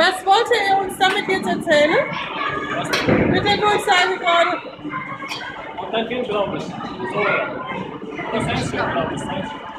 Was wollte er uns damit jetzt erzählen? Mit der Durchsage gerade. Und dann Film, glaube ich. So. Das heißt glaube ich.